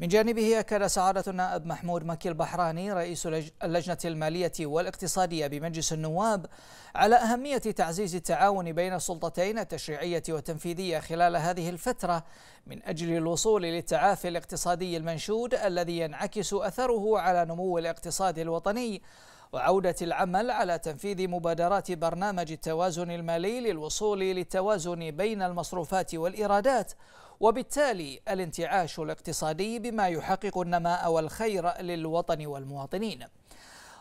من جانبه أكد سعادة النائب محمود مكي البحراني رئيس اللجنة المالية والاقتصادية بمجلس النواب على أهمية تعزيز التعاون بين السلطتين التشريعية والتنفيذية خلال هذه الفترة من أجل الوصول للتعافي الاقتصادي المنشود الذي ينعكس أثره على نمو الاقتصاد الوطني وعودة العمل على تنفيذ مبادرات برنامج التوازن المالي للوصول للتوازن بين المصروفات والإيرادات وبالتالي الانتعاش الاقتصادي بما يحقق النماء والخير للوطن والمواطنين.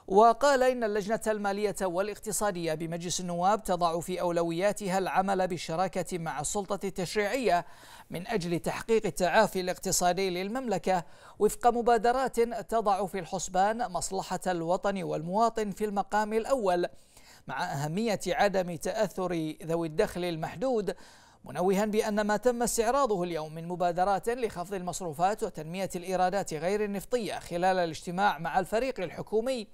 وقال إن اللجنة المالية والاقتصادية بمجلس النواب تضع في أولوياتها العمل بالشراكة مع السلطة التشريعية من أجل تحقيق التعافي الاقتصادي للمملكة وفق مبادرات تضع في الحسبان مصلحة الوطن والمواطن في المقام الأول مع أهمية عدم تأثر ذوي الدخل المحدود منوها بأن ما تم استعراضه اليوم من مبادرات لخفض المصروفات وتنمية الإيرادات غير النفطية خلال الاجتماع مع الفريق الحكومي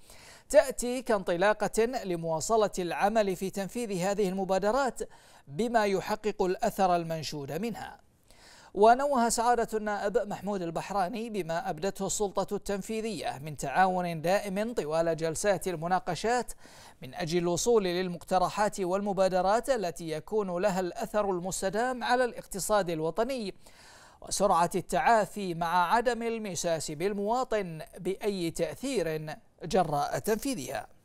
تأتي كانطلاقة لمواصلة العمل في تنفيذ هذه المبادرات بما يحقق الأثر المنشود منها. ونوه سعادة النائب محمود البحراني بما أبدته السلطة التنفيذية من تعاون دائم طوال جلسات المناقشات من أجل الوصول للمقترحات والمبادرات التي يكون لها الأثر المستدام على الاقتصاد الوطني وسرعة التعافي مع عدم المساس بالمواطن بأي تأثير جراء تنفيذها.